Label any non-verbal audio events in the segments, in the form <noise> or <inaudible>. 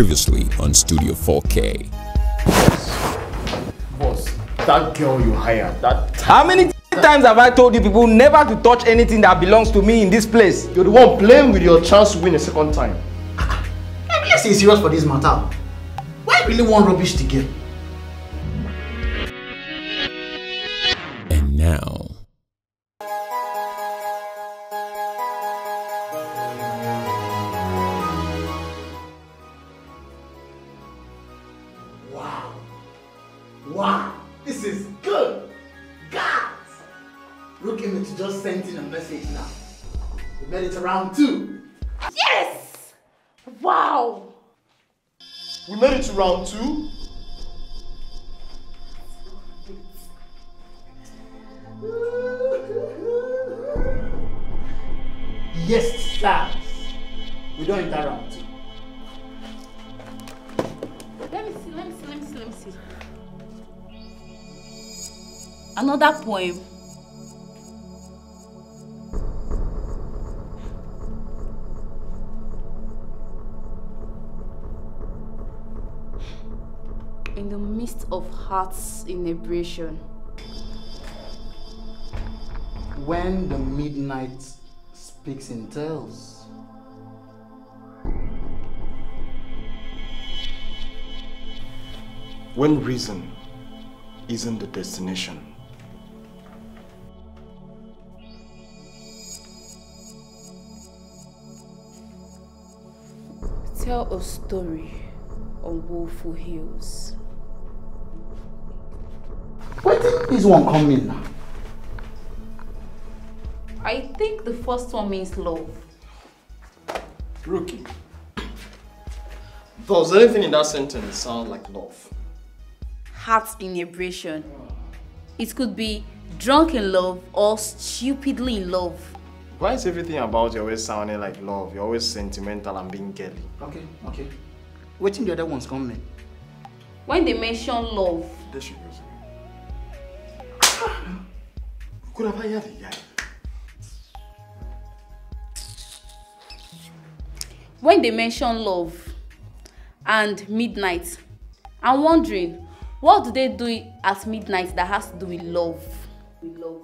Previously on Studio 4K. Boss, that girl you hired, that How many times have I told you people never to touch anything that belongs to me in this place? you're the one playing with your chance to win a second time. Maybe I say serious for this matter. Why really want rubbish the game? Message now. We made it to round two. Yes! Wow! We made it to round two. Yes, stars. We don't enter round two. Let me see, let me see, let me see, let me see. Another poem. In the midst of heart's inebriation. When the midnight speaks in tales. When reason isn't the destination. Tell a story on woeful hills. Where did this one come in now? I think the first one means love. Rookie. Does anything in that sentence sound like love? Heart's inebriation. It could be drunk in love or stupidly in love. Why is everything about you always sounding like love? You're always sentimental and being girly. Okay, okay. Waiting the other ones come in. When they mention love, There she goes again. Hired the guy. when they mention love and midnight, I'm wondering what do they do at midnight that has to do with love? With love.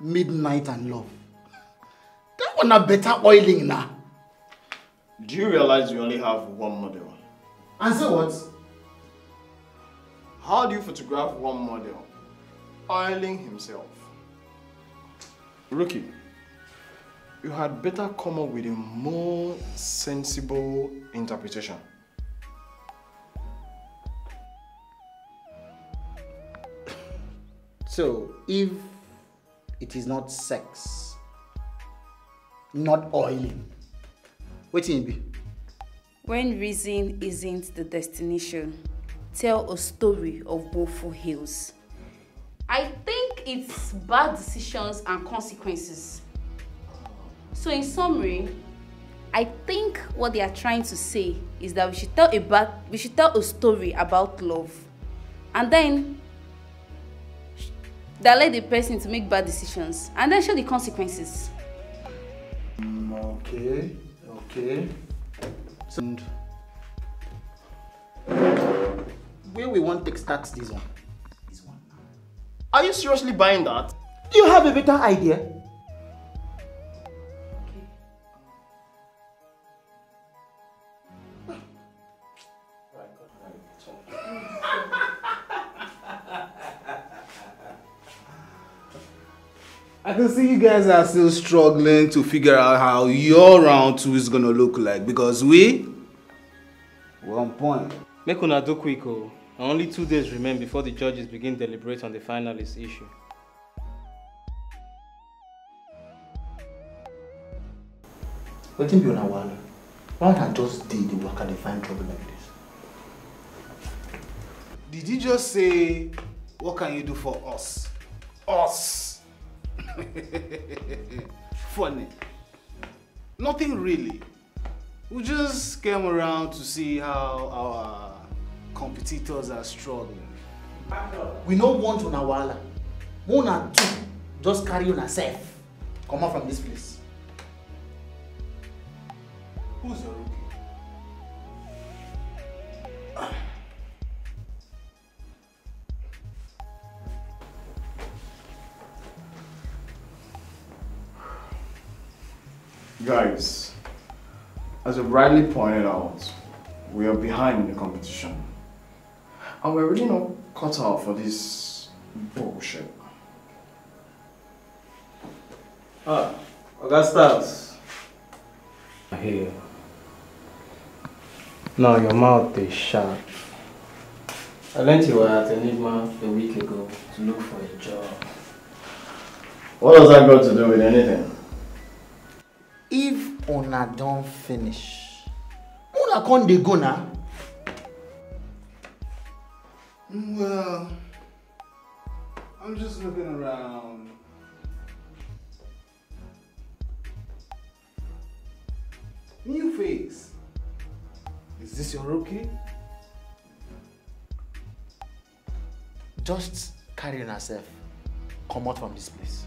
Midnight and love. That one a better oiling now. Do you realize you only have one model? And say what? How do you photograph one model? Oiling himself. Rookie, you had better come up with a more sensible interpretation. So, if it is not sex, not oiling, what it be? When reason isn't the destination, tell a story of woeful hills. I think it's bad decisions and consequences. So in summary, I think what they are trying to say is that we should tell a bad, we should tell a story about love, and then they let the person to make bad decisions, and then show the consequences. Okay, okay. So, where we want to start this one? This one. Are you seriously buying that? Do you have a better idea? I can see you guys are still struggling to figure out how your round two is gonna look like because we one point. Make una do quick o. Na only two days remain before the judges begin deliberate on the finalist issue. Wetin be una wahala? Why not just dey dey waka dey find trouble like this? Did you just say what can you do for us? Us. <laughs> Funny. Nothing really. We just came around to see how our competitors are struggling. We no want una wahala. Una two just carry una self. Come out from this place. Who's your rookie? Guys, as you rightly pointed out, we are behind in the competition. And we're really not cut out for this bullshit. Ah, Augustus. Here. Now your mouth is shut. I learned you were at Enigma a week ago to look for a job. What does that got to do with anything? If una don finish, una con dey go na. Well, I'm just looking around. New face. Is this your rookie? Just carry herself. Come out from this place.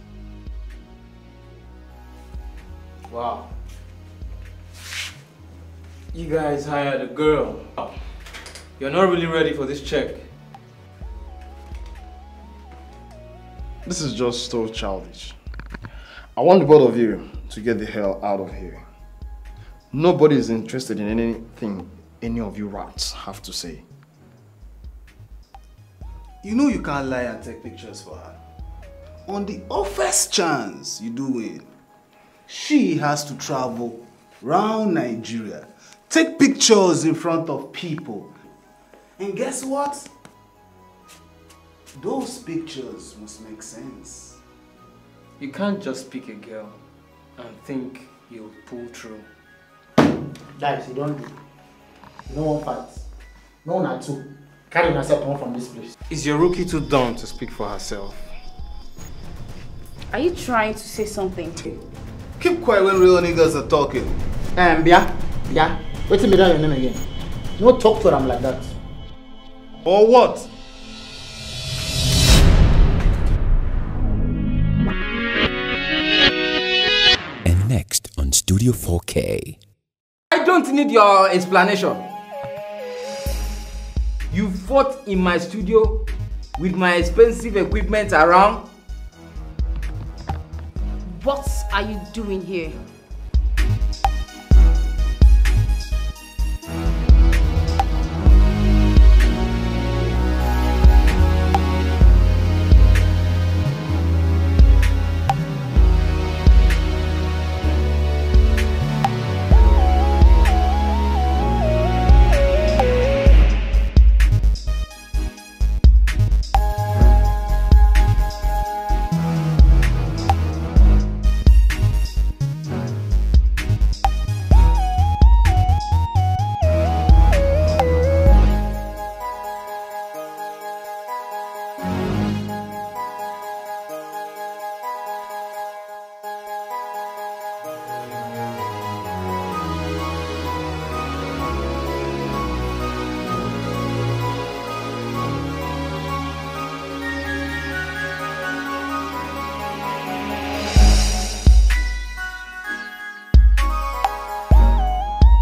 Wow. You guys hired a girl. You're not really ready for this check. This is just so childish. I want both of you to get the hell out of here. Nobody is interested in anything any of you rats have to say. You know you can't lie and take pictures for her. On the first chance you do win, she has to travel round Nigeria, take pictures in front of people. And guess what? Those pictures must make sense. You can't just pick a girl and think you'll pull through. Guys, you don't do. You no wan fight. No una two. Carry una sef comot from this place. Is your rookie too dumb to speak for herself? Are you trying to say something? Keep quiet when real niggas are talking. Um, Bia, Bia, wetin be that your name again? No talk to am like that. Or what? Studio 4K. I don't need your explanation. You fought in my studio with my expensive equipment around. What are you doing here?